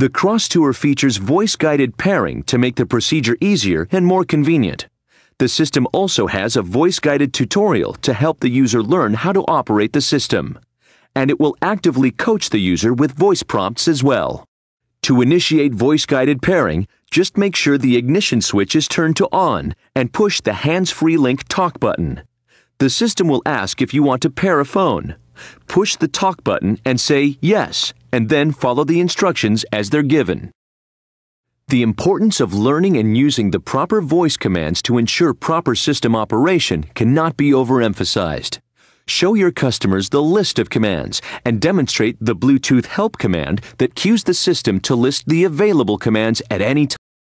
The Crosstour features voice-guided pairing to make the procedure easier and more convenient. The system also has a voice-guided tutorial to help the user learn how to operate the system. And it will actively coach the user with voice prompts as well. To initiate voice-guided pairing, just make sure the ignition switch is turned to on and push the hands-free link talk button. The system will ask if you want to pair a phone. Push the talk button and say yes, and then follow the instructions as they're given. The importance of learning and using the proper voice commands to ensure proper system operation cannot be overemphasized. Show your customers the list of commands and demonstrate the Bluetooth help command that cues the system to list the available commands at any time.